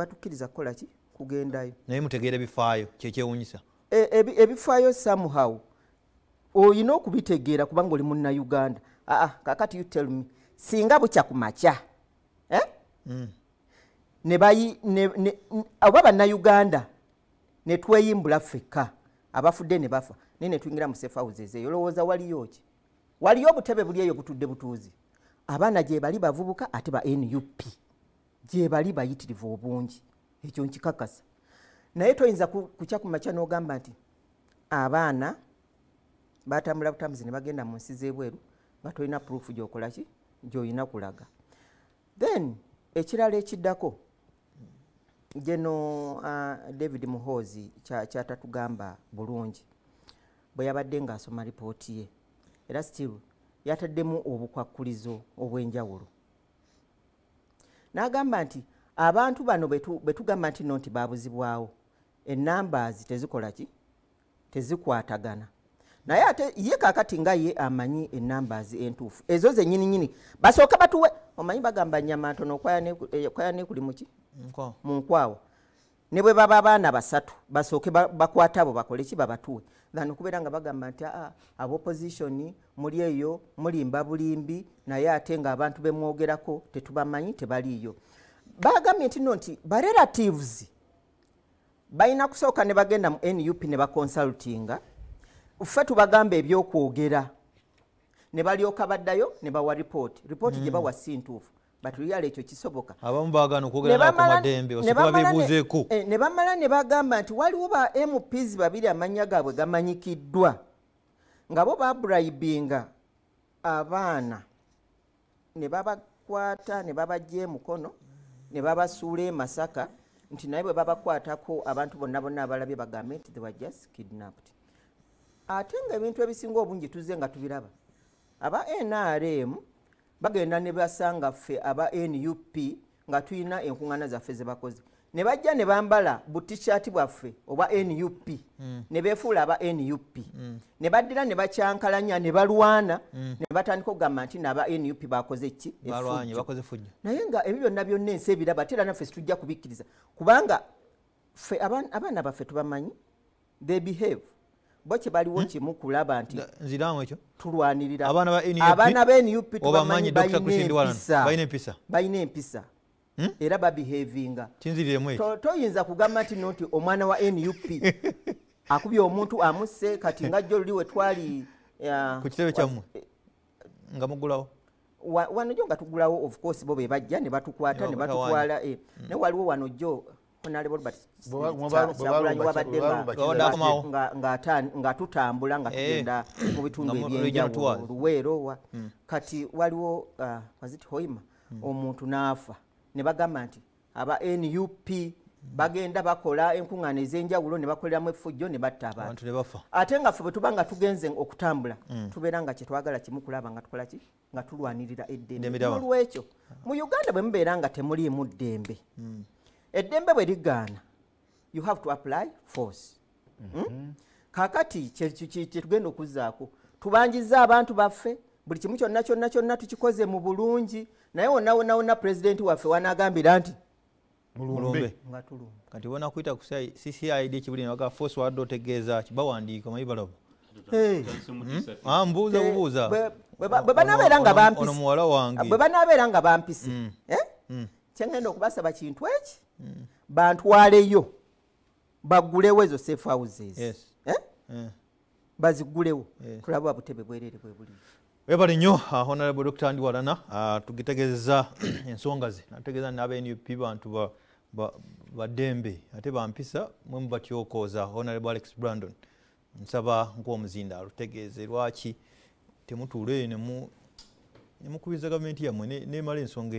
batukkiriza kukola ki? Kugendayo. Naye mutegeera bifaayo kyekyewunyisa E- ebi- ebifaayo somehow olina okubitegeera kubanga oli munnauganda aa kakati you tell me singa bukya ku makya eh? n- oba bannayuganda ne tweyimbula ffekka abafudde ne bafa naye ne tuyingira mu sefahouses eyo olowooza waliyo ki? Waliyo obutebe buli eyo butudde butuuzi abaana gye bali bavubuka ate ba nup gye bali bayitirivu obungi. Ekyo nkikakasa. Naye toyinza ku- kukya ku makya n'ogamba nti abaana batambula butambuzi ne bagenda mu nsi z'ebweru nga tolina purufu gyokola ki? Gyolina kulaga. Then ekirala ekiddako geno david muhoozi kya- kyatatugamba bulungi bwe yabadde ng'asoma lipooti ye. Era still yataddemu obukwakkulizo obw'enjawulo n'agamba nti abantu bano betu- bwe tugamba nti no nti babuzibwawo enambaazi tezikola ki tezikwatagana naye ate ye kakati nga ye amanyi enambaazi entuufu ezo zenyininyini basooke batuwe omanyi bagamba nyama ntono okwaya nekuli muki mu nkwawa ne bwe baba abaana basatu basooke ba- bakwate abo bakole ki? Babatuwe. Than okubeera nga bagamba nti aa abopposition muli eyo mulimba bulimbi naye ate ng'abantu bemwogerako tetubamanyi tebaliiyo. Bagambye nti no nti barelatives balina kusooka ne bagenda mu nup ne baconsultinga ffe tubagamba ebyokwogera. Ne balyoka baddayo ne bawa ripooti ripooti gye bawa si ntuufu batuyala ekyo kisoboka. Abamu baagana Ne okwogera nako bamala- madembe ne osooka bamala ne- babeebuuzeeko. eh, ne bamala ne bagamba nti waliwo ba mps babiri amannya gaabwe gamanyikiddwa nga bo baburayibinga abaana. Ne babakwata ne babajja emukono ne babasuula e masaka nti naye bwe babakwatako abantu bonna bonna abalabye bagambe nti they were just kidnapped. Ate nga ebintu ebisinga obungi tuzze nga tubiraba. Aba nrm bagenda ne basanga ffe aba nup nga tulina enkuŋŋaana zaffe ze bakoze. Ne bajja ne bambala butishaati bwaffe obwa nup ne beefuula aba nup ne baddira ne bakyankalanya ne balwana ne batandika okugamba nti naba nup bakoze ki? Naye nga ebyo byonna byonna ensi ebiraba ate era naffe situjja kubikkiriza. Kubanga ffe abaana abaana baffe tubamanyi they behave bo kye baliwo kimu kulaba nti nziramu ekyo. tulwanirira. Abaana ba NUP tubamanyi balina empisa. Empisa? Era To- toyinza kugamba nti no nti omwana wa nup akubye omuntu amusse kati nga jjo luli we twali uh, ku kitebe kyammwe? nga mugulawo? wa- wano jo nga tugulawo of course bo be bajja ne batukwata Ne batutwala eh. naye waliwo wano jo bwe nga- tugenda mu bitundu ebyenjawulo luweero wa. Kati waliwo uh, wazit hoima? Omuntu n'afa. Ne bagamba nti aba nup bagenda bakola enkuŋŋaana ez'enjawulo ne bakoleramu effujjo ne batta abantu. Ate nga ffe bwe tuba nga tugenze okutambula tubeera nga kyetwagala kimu kulaba nga tukola ki? Nga tulwanirira eddembe. Eddembe ly'abantu. olwekyo mu uganda bwe mubeera nga temuliimu ddembe eddembe bwe ligaana you have to apply force. Mm? kakati kye- kye- kye kye tugenda okuzzaako tubanjiza abantu baffe buli kimu kyonna kyonna kyonna tukikoze mu bulungi naye wonna wonna wonna pulezidenti waffe wanaagambira nti mulumbe. Kati bona kuyita ku ccid ekibuli nebaga force wadde otegeeza ki bawandiika omanyi balabo Hey. Ah, mbuuza Eh, bubuuza. bwe- bwe ba- bwe banaabeera nga wange. Bwe banaabeera nga bampise eh? kyengenda okubasaba kintu eki bantwaleyo baggulewo ezo safe houses Yes. Eh? Eh. bazigulewo Yes. tulabe butebe bwerere bwe buli webale nnyo ah, honorable dr ndiwalana ah, tugitegeeza ensonga ze nategeeza naba nup bantu ba- ba- baddembe ate bampisa mwe mubatyokooza honorable alex brandon nsaba nk'omuzindaalo tutegeeze lwaki temutuule ne mu- ne mukubiriza gavumenti yammwe ne- nemala ensonga